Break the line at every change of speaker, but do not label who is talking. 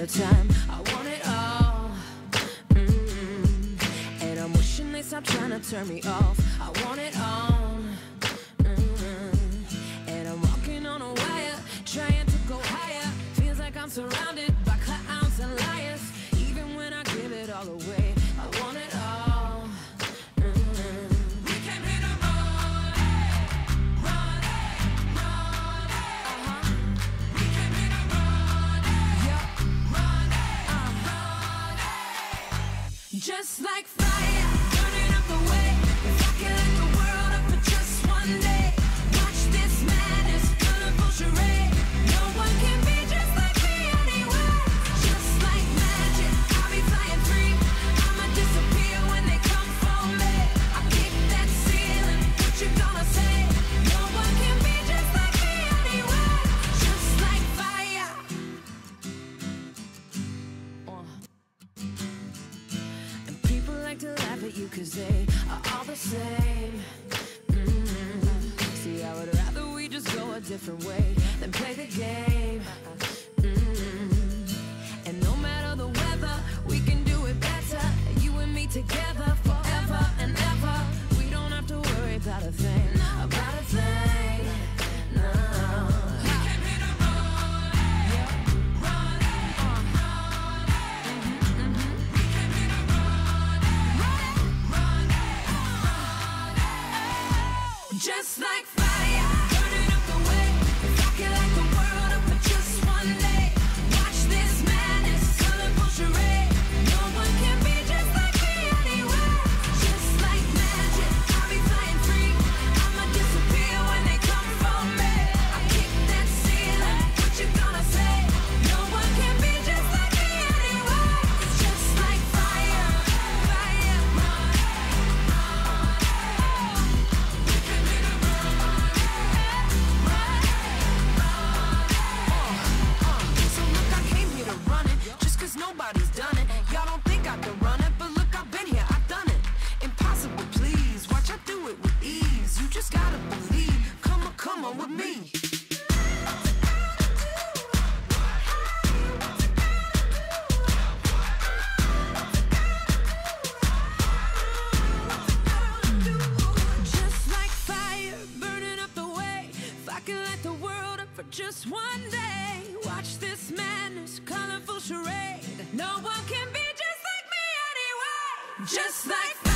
the time. I want it all. Mm -hmm. And I'm wishing they stop trying to turn me off. I want it all. Mm -hmm. And I'm walking on a wire, trying to go higher. Feels like I'm surrounded. Just like fire. Cause they are all the same. just like for just one day. Watch this madness, colorful charade. No one can be just like me anyway. Just like.